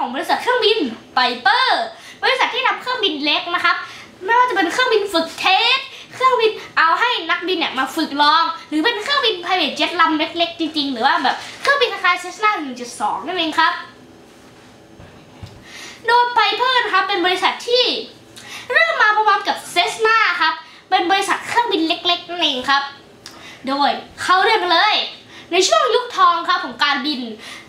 ของบริษัทเครื่องบินไ i เปอร์บริษัทที่นำเครื่องบินเล็กนะครับ ไม่ว่าจะเป็นเครื่องบินฝึก test เครื่องบินเอาให้นักบินเนี่ยมาฝึกลอง หรือเป็นเครื่องบิน private jet ลำเล็กๆ จริง ๆ หรือว่าแบบเครื่องบินคล้ายๆ Cessna 172นั่นเองครับ โดยไ i เปอร์นะครับเป็นบริษัทที่เริ่มมาพร้อมๆกับ Cessna ครับเป็นบริษัทเครื่องบินเล็กๆนั่นเองครับ โดยเข้าเรื่องกันเลย ในช่วงยุคทองครับของการบิน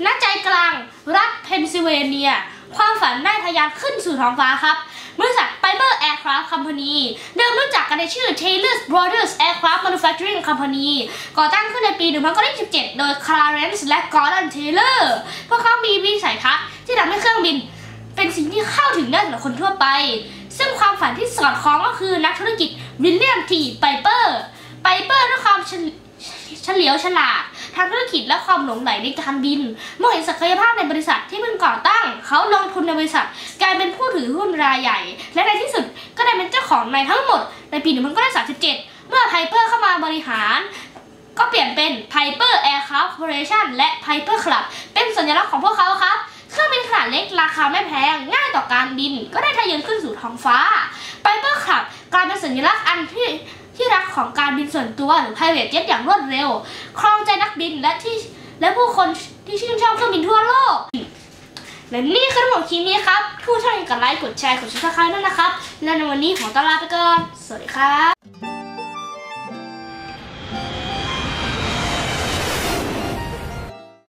ณ ใจกลางรัฐเพนซิลเวเนีย ความฝันได้ทะยานขึ้นสู่ท้องฟ้าครับบริษัท Piper Aircraft Company เดิมรู้จักกันในชื่อ Taylor Brothers Aircraft Manufacturing Company ก่อตั้งขึ้นในปี 1927 โดย Clarence และ Gordon Taylor พวกเขามีวิสัยทัศน์ที่ทำให้เครื่องบิน เป็นสิ่งที่เข้าถึงได้สำหรับคนทั่วไป ซึ่งความฝันที่สอดคล้องก็คือนักธุรกิจวิลเลียมทีไ i เปอร์ไ i เปอร์ด้วยความเฉลียวฉลาด ทางธุรกิจและความหลงใหลในการบินเมื่อเห็นศักยภาพในบริษัทที่เพิ่งก่อตั้ง เขาลงทุนในบริษัทกลายเป็นผู้ถือหุ้นรายใหญ่ และในที่สุดก็ได้เป็นเจ้าของในทั้งหมด ในปี 1937 เมื่อไ i เปอร์เข้ามาบริหาร ก็เปลี่ยนเป็น Piper Aircraft Corporation และ Piper Club เป็นสัญลักษณ์ของพวกเขาครับเครื่องบินขนาดเล็กราคาไม่แพง ง่ายต่อการบิน ก็ได้ทะยานขึ้นสู่ท้องฟ้า Piper Cub กลายเป็นสัญลักษณ์อันที่ ที่รักของการบินส่วนตัวหรือ private jet อย่างรวดเร็ว ครองใจนักบินและที่และผู้คนที่ชื่นชอบเครื่องบินทั่วโลก และนี่คือทั้งหมดคลิปนี้ครับถ้าชอบกดไลค์กดแชร์กด subscribe ด้วยนะครับ และในวันนี้ขอลาไปก่อน สวัสดีครับ